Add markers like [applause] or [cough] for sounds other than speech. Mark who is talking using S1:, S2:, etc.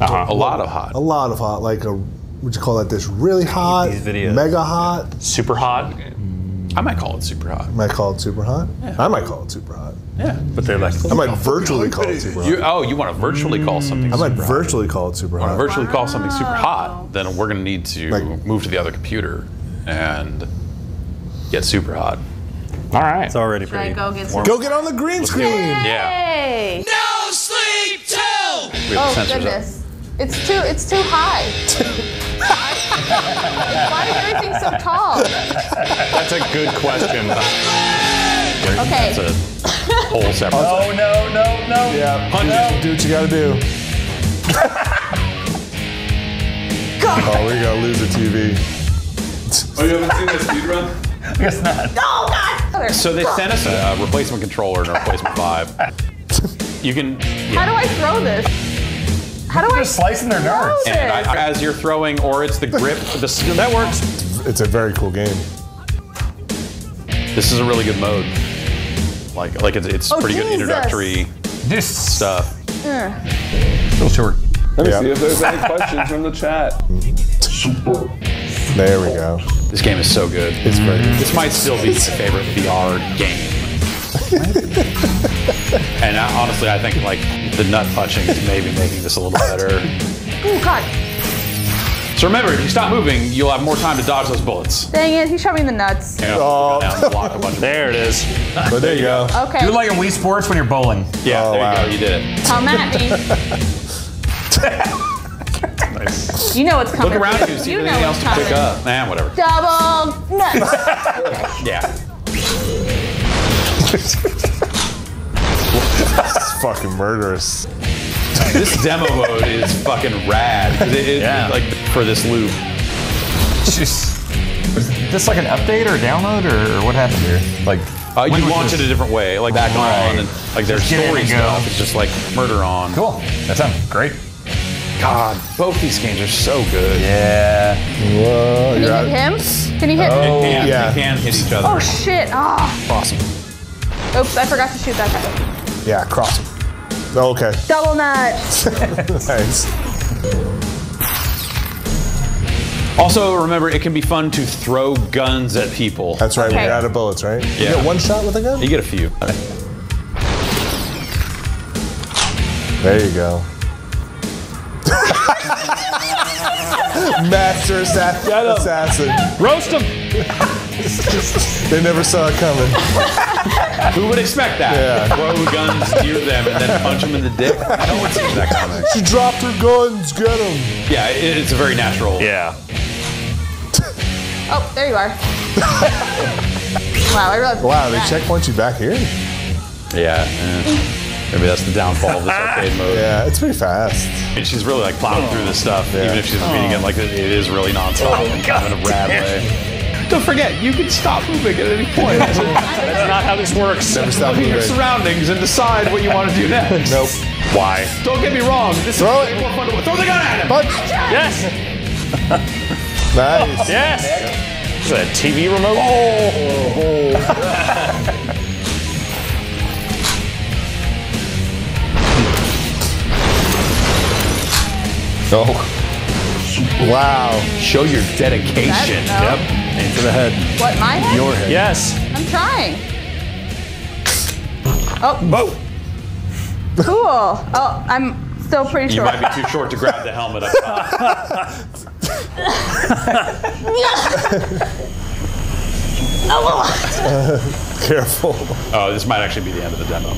S1: Uh-huh.
S2: A lot of hot.
S3: A lot of hot, like a would you call that This really hot,
S1: these videos.
S3: mega hot?
S1: Super hot.
S2: I might call it super hot.
S3: Might call it super hot. I might call it super hot.
S2: Yeah.
S1: But they're like,
S3: I might virtually call it super hot.
S2: You, oh, you want to virtually call something
S3: I might
S2: super hot.
S3: virtually call it super
S2: want to
S3: hot.
S2: virtually call something super hot, then we're going to need to
S3: Like-
S2: move to the other computer and get super hot.
S1: all right.
S4: It's already
S5: Should I
S4: pretty.
S5: go get some?
S3: Go get on the green screen.
S2: Yeah.
S5: Hey!
S6: No sleep till
S2: We have
S5: Oh
S2: sensors up.
S5: Goodness, it's too it's too high. [laughs] Why is everything so tall?
S1: That's a good question.
S5: Okay.
S2: That's a whole separate.
S1: oh no, no, no.
S3: Yeah,
S2: Hundred.
S3: do what you gotta do. God. Oh, we're gonna lose the TV.
S2: Oh, you haven't seen the speed run?
S1: I guess not.
S5: Oh God!
S2: So they sent us a replacement controller and a replacement vibe. [laughs] You can.
S5: How do I throw this? How do I
S1: Just slicing their nerves.
S5: throw
S2: And? I, as you're throwing, or it's the grip. The that works.
S3: It's a very cool game.
S2: This is a really good mode. Like, like it's, it's
S5: Oh,
S2: pretty good
S5: Jesus.
S2: introductory
S1: This
S2: stuff.
S1: still short.
S7: Let me
S3: Yeah.
S7: see if there's any questions from the chat.
S3: There we go.
S2: This game is so good.
S3: It's very good.
S2: This might still be my favorite VR game. [laughs] and I, honestly, I think like the nut punching is maybe making this a little better.
S5: Oh God!
S2: So remember, if you stop moving, you'll have more time to dodge those bullets.
S5: Dang it! He shot me in the nuts.
S2: You know,
S3: Oh.
S2: go down and block a bunch of
S1: There it is.
S3: But there you go.
S5: Okay.
S1: Do it like in Wii Sports when you're bowling.
S2: Yeah,
S3: Oh,
S2: there
S3: wow.
S2: you go. You did it.
S5: Come at me. [laughs] You know what's coming.
S2: Look around you, see
S5: You
S2: if
S5: know
S2: anything else
S5: what's
S2: to pick up. Nah, whatever.
S5: Double nuts. [laughs]
S2: Yeah. [laughs]
S3: It's fucking murderous.
S2: This demo mode is fucking rad. It, it,
S1: Yeah.
S2: Like for this loop.
S1: Just, was this like an update or a download or, or what happened here? Like,
S2: Uh,
S1: when
S2: you launch
S1: this?
S2: it a different way, like back
S1: Right.
S2: on, and like there's
S1: Just get in
S2: story stuff. It's just like murder on.
S1: Cool. That sounds great.
S2: God, both these games are so good.
S1: Yeah.
S3: Whoa,
S5: Can you hit
S3: out.
S5: him? Can you hit?
S3: Oh,
S2: Yeah,
S3: yeah.
S2: they can hit each other.
S5: Oh shit! Ah!
S2: awesome.
S5: Oops! I forgot to shoot that guy.
S3: Yeah, cross him. Oh, okay.
S5: Double nut. [laughs]
S3: Thanks.
S2: Also, remember, it can be fun to throw guns at people.
S3: That's right.
S5: Okay.
S3: We're out of bullets, right? You
S2: Yeah.
S3: get one shot with a gun.
S2: You get a few.
S3: There you go. [laughs] Master assa- assassin.
S1: Roast them. [laughs]
S3: They never saw it coming.
S2: Who would expect that?
S3: Yeah.
S2: Throw guns near them and then punch them in the dick. No one sees that coming.
S3: She dropped her guns. Get him.
S2: Yeah, it, it's a very natural.
S1: Yeah. [laughs]
S5: Oh, there you are. wow, I realized.
S3: Wow, they checkpoint you back here.
S2: Yeah. eh. Maybe that's the downfall of this [laughs] arcade mode.
S3: Yeah, it's pretty fast.
S2: And she's really like plowing through this stuff,
S3: Yeah.
S2: even if she's reading it like it, it is really nonstop oh and kind of in a rad way. Don't forget, you can stop moving at any point. [laughs]
S1: That's not how this works.
S3: Never stop
S2: Look at your surroundings and decide what you want to do next. [laughs]
S3: Nope.
S1: Why?
S2: Don't get me wrong. This
S3: Throw
S2: is
S3: it.
S2: more fun to throw the gun at him.
S3: Punch.
S1: Yes.
S3: Nice.
S1: Yes. Is that a TV remote?
S3: Oh. oh. Oh. Wow.
S2: Show your dedication.
S5: That- no.
S1: Into the head.
S5: What, my head?
S1: Your head. Yes.
S5: I'm trying. Oh,
S1: Boat.
S5: cool. Oh, I'm still pretty
S2: You
S5: sure.
S2: might be too short to grab the helmet up [laughs] top. Oh. [laughs]
S3: Careful.
S2: Oh, this might actually be the end of the demo.